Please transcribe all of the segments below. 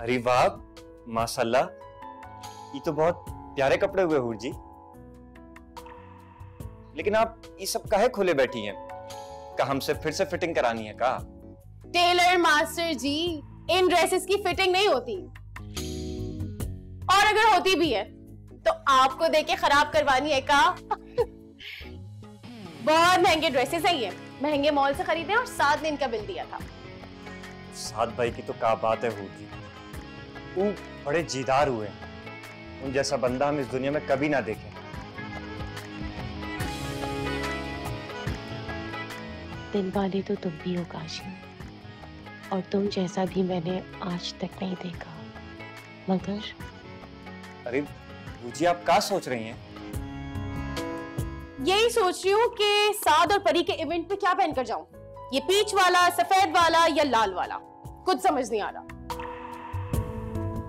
अरे वाह माशाल्लाह। ये तो बहुत प्यारे कपड़े हुए हूर जी। लेकिन आप ये सब काहे खोले बैठी हैं? का हमसे फिर से फिटिंग करानी है का टेलर मास्टर जी इन ड्रेसेस की फिटिंग नहीं होती। और अगर होती भी है तो आपको देके खराब करवानी है का बहुत महँगे ड्रेसेस है ये। महँगे मॉल से खरीदे और सात दिन का बिल दिया था। सात भाई की तो क्या बात है हूर जी। वो बड़े जीदार हुए उन जैसा बंदा हम इस दुनिया में कभी ना देखें। दिल वाले तो तुम भी हो काशी। और तुम जैसा भी मैंने आज तक नहीं देखा। मगर अरे जी आप क्या सोच रही हैं? यही सोच रही हूँ कि साद और परी के इवेंट पे क्या पहनकर जाऊँ। ये पीच वाला सफ़ेद वाला या लाल वाला। कुछ समझ नहीं आ रहा।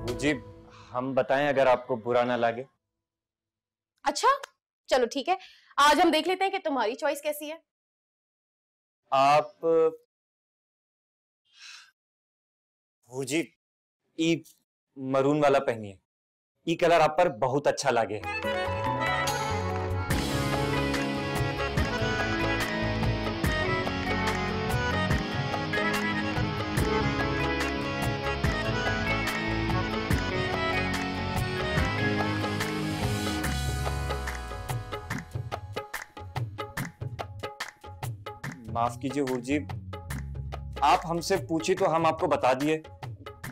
जी हम बताएँ अगर आपको बुरा ना लगे। अच्छा चलो ठीक है। आज हम देख लेते हैं कि तुम्हारी चॉइस कैसी है। आप जी ई मरून वाला पहनिए। ई कलर आप पर बहुत अच्छा लगे है। माफ़ कीजिए हूर जी आप हमसे पूछी तो हम आपको बता दिए।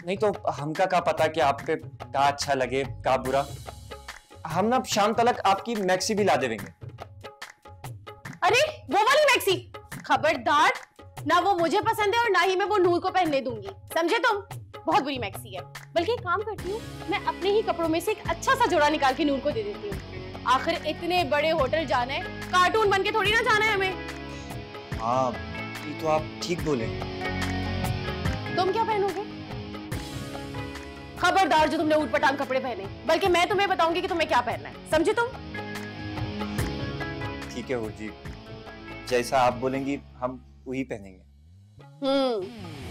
नहीं तो हमका का पता कि आप पे का अच्छा लगे, का बुरा? हम ना शाम तक आपकी मैक्सी भी ला देंगे अरे, वो वाली मैक्सी? खबरदार। ना वो मुझे पसंद है और ना ही मैं वो नूर को पहनने दूँगी। समझे तुम? बहुत बुरी मैक्सी है। बल्कि काम करती हूँ, मैं अपने ही कपड़ों में से एक अच्छा सा जोड़ा निकाल के नूर को दे देती हूँ। आखिर इतने बड़े होटल जाना है, कार्टून बन के थोड़ी ना जाना है हमें। हाँ ये तो आप ठीक बोले। तुम क्या पहनोगे? खबरदार जो तुमने ऊटपटांग कपड़े पहने। बल्कि मैं तुम्हें बताऊँगी कि तुम्हें क्या पहनना है। समझे तुम? ठीक है जी जैसा आप बोलेंगी हम वही पहनेंगे। हम्म।